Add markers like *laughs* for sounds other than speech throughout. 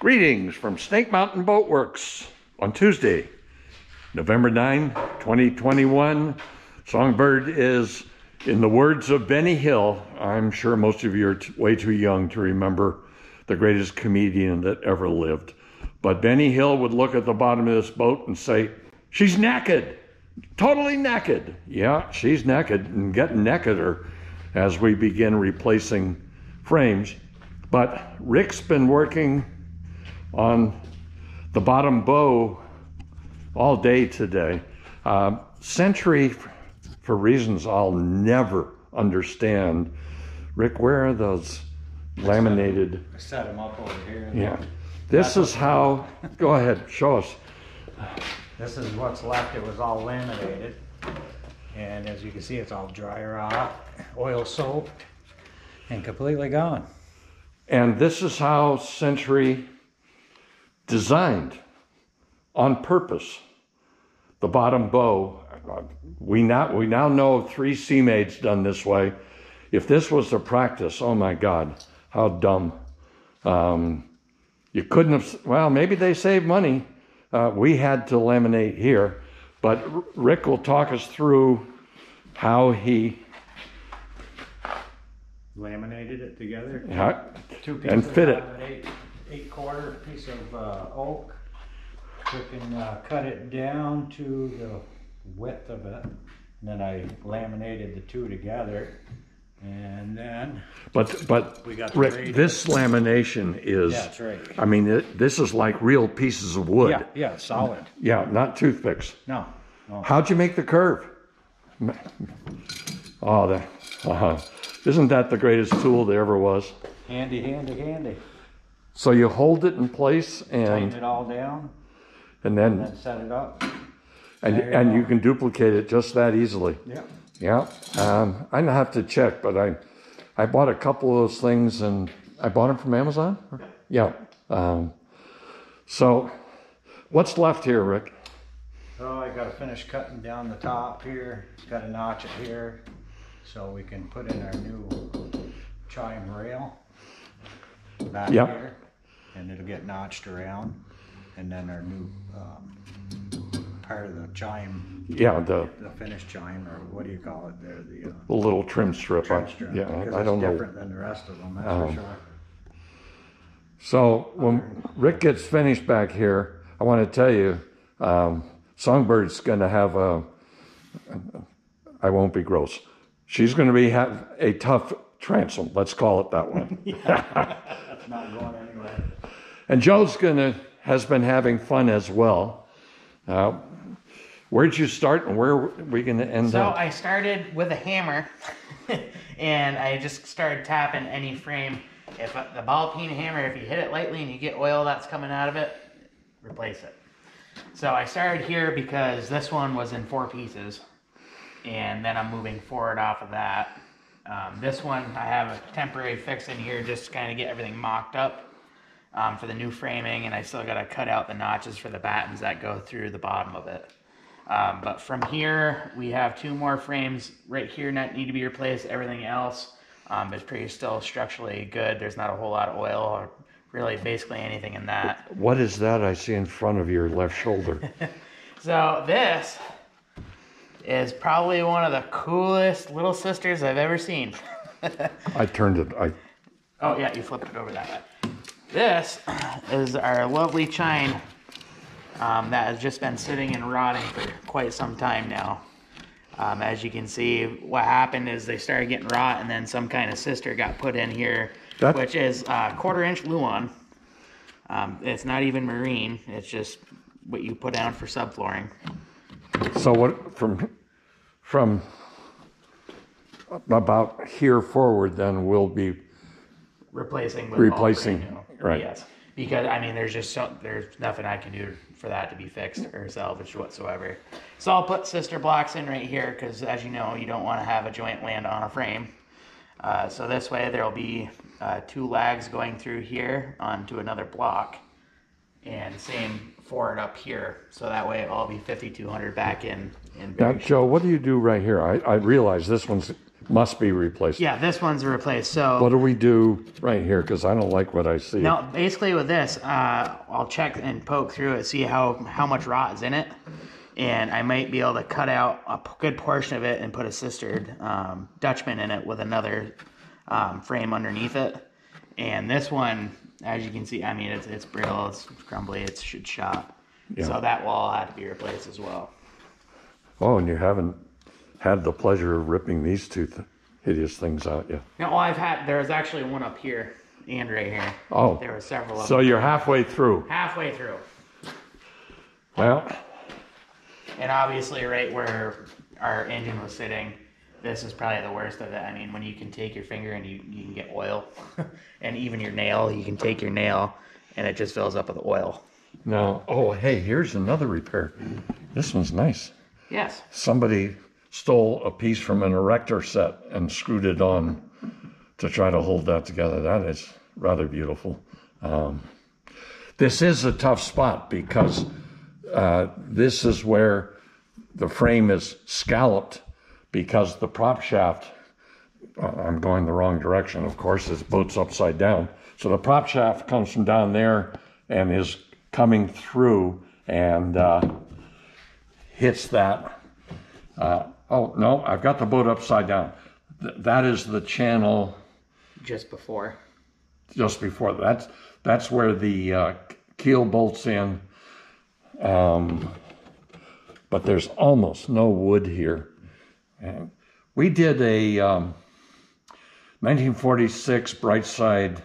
Greetings from Snake Mountain Boat Works on Tuesday, November 9, 2021. Songbird is, in the words of Benny Hill, I'm sure most of you are t- way too young to remember the greatest comedian that ever lived. But Benny Hill would look at the bottom of this boat and say, She's naked, totally naked. Yeah, she's naked and getting nakeder as we begin replacing frames. But Rick's been working on the bottom bow all day today. Uh, Century, for reasons I'll never understand. Rick, where are those laminated? I set them up over here. Yeah. This is how, go ahead, show us. This is what's left. It was all laminated. And as you can see, it's all dry rot, oil soaked, and completely gone. And this is how Century designed on purpose the bottom bow. We now, we now know of three sea maids done this way. If this was the practice, oh my God, how dumb. Um, you couldn't have, well, maybe they saved money. Uh, we had to laminate here, but Rick will talk us through how he Laminated it together. how, Two and fit it. Out of an eight, quarter piece of uh, oak. We can uh, cut it down to the width of it. And then I laminated the two together. And then, But but We got Rick, this lamination is. Yeah, that's right. I mean, it, this is like real pieces of wood. yeah, yeah, solid. Yeah, not toothpicks. No, no. How'd you make the curve? Oh, that. Uh, huh. isn't that the greatest tool there ever was? Handy, handy, handy. So you hold it in place and Tighten and it all down, and then then set it up. and there you and go. you can duplicate it just that easily. Yeah. Yeah. Um, I have to check, but I I bought a couple of those things and I bought them from Amazon. Yeah. Um, so what's left here, Rick? Oh, I gotta finish cutting down the top here, Got to notch it here, so we can put in our new chine rail back Yeah. here, and it'll get notched around, and then our new, um, part of the chine, Yeah, the the finished chine, or what do you call it there, the, uh, the little trim strip. trim I- yeah, because I don't it's know. different than the rest of them, that's Um, for sure. So when Rick gets finished back here, I want to tell you, um, Songbird's going to have a. I won't be gross. She's going to be have a tough transom. Let's call it that way. *laughs* *laughs* It's not going anywhere. And Joe's going to has been having fun as well. Uh, where'd you start, and where are we going to end So up? I started with a hammer, *laughs* and I just started tapping any frame. If the ball peen hammer, if you hit it lightly and you get oil that's coming out of it, replace it. So I started here because this one was in four pieces, and then I'm moving forward off of that. Um, this one I have a temporary fix in here just to kind of get everything mocked up um, for the new framing, and I still got to cut out the notches for the battens that go through the bottom of it. Um, but from here, we have two more frames right here that need to be replaced. Everything else um, is pretty still structurally good. There's not a whole lot of oil or really basically anything in that. what is that I see in front of your left shoulder? *laughs* So this is probably one of the coolest little sisters I've ever seen. I turned it. I Oh yeah, you flipped it over that way. This is our lovely chine um, that has just been sitting and rotting for quite some time now. Um, as you can see, what happened is they started getting rot, and then some kind of sister got put in here, which is uh, quarter inch Luan. Um, it's not even marine; it's just what you put down for subflooring. So what from from about here forward, then we'll be replacing with all Replacing, brand new. right. Yes, because I mean, there's just so, there's nothing I can do for that to be fixed or salvaged whatsoever. So I'll put sister blocks in right here because, as you know, you don't want to have a joint land on a frame. Uh, so this way there'll be uh, two lags going through here onto another block, and same for it up here. So that way it'll be 5200 back in in Now, Joe, what do you do right here? I, I realize this one's must be replaced. Yeah, this one's replaced. So What do we do right here? Because I don't like what I see. No, basically with this, uh, I'll check and poke through it, see how how much rot is in it, and I might be able to cut out a good portion of it and put a sistered um, Dutchman in it with another um, frame underneath it. And this one, as you can see, I mean it's it's brittle, it's crumbly, it's sh- shot. Yeah. So that wall had to be replaced as well. Oh, and you haven't had the pleasure of ripping these two th- hideous things out yet. Now, all I've had there's actually one up here and right here. Oh, There were several of so them you're halfway through. halfway through. Well, And obviously, right where our engine was sitting, this is probably the worst of it. I mean, when you can take your finger and you, you can get oil, *laughs* and even your nail, you can take your nail and it just fills up with oil. now, oh, hey, here's another repair. This one's nice. Yes. Somebody stole a piece from an erector set and screwed it on to try to hold that together. That is rather beautiful. Um, this is a tough spot because uh, this is where the frame is scalloped because the prop shaft, uh, I'm going the wrong direction, of course, this boat's upside down. So the prop shaft comes from down there and is coming through and uh, hits that. Uh, oh, no, I've got the boat upside down. Th- that is the channel Just before. just before that's that's where the uh, keel bolts in um, but there's almost no wood here we did a um, 1946 brightside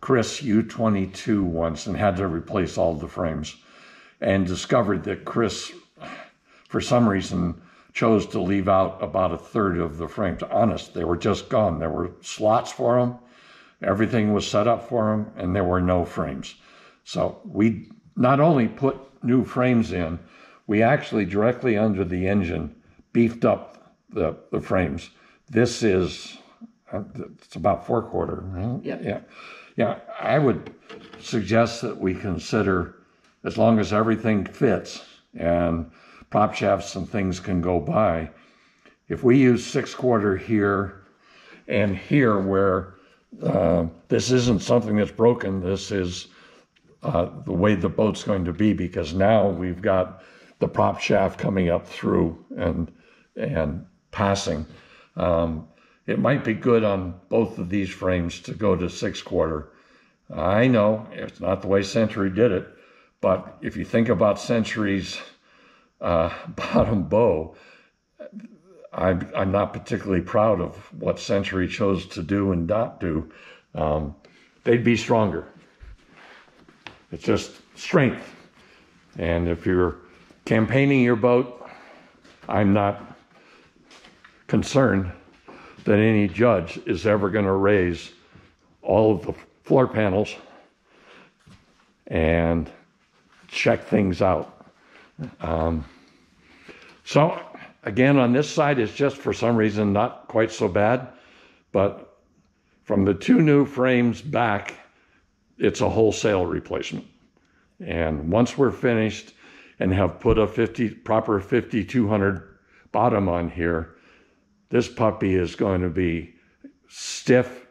chris u22 once and had to replace all the frames and discovered that chris for some reason chose to leave out about a third of the frames. Honest they were just gone. There were slots for them Everything was set up for them, and there were no frames. So we not only put new frames in, we actually directly under the engine beefed up the, the frames. This is uh, it's about four quarter. Right? Yep. Yeah, yeah. I would suggest that we consider, as long as everything fits and prop shafts and things can go by, if we use six quarter here and here where uh, this isn't something that's broken. This is uh, the way the boat's going to be because now we've got the prop shaft coming up through and and passing. Um, it might be good on both of these frames to go to six quarter. I know it's not the way Century did it, but if you think about Century's uh, *laughs* bottom bow, I'm, I'm not particularly proud of what Century chose to do and not do. Um, they'd be stronger. It's just strength. And if you're campaigning your boat, I'm not concerned that any judge is ever going to raise all of the floor panels and check things out. Um, so again, on this side, it's just for some reason not quite so bad, but from the two new frames back, it's a wholesale replacement. And once we're finished and have put a 50 proper 5200 bottom on here, this puppy is going to be stiff,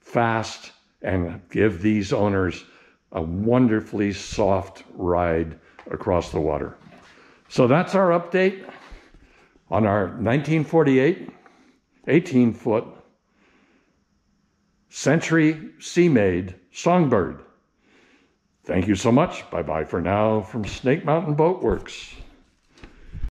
fast, and give these owners a wonderfully soft ride across the water. So that's our update on our 1948 18 foot Century Sea Songbird. Thank you so much. Bye bye for now from Snake Mountain Boat Works.